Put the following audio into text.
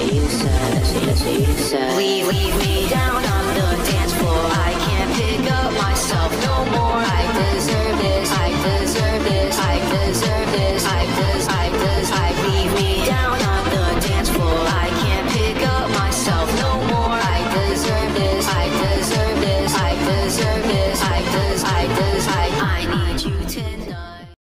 We, you We, We.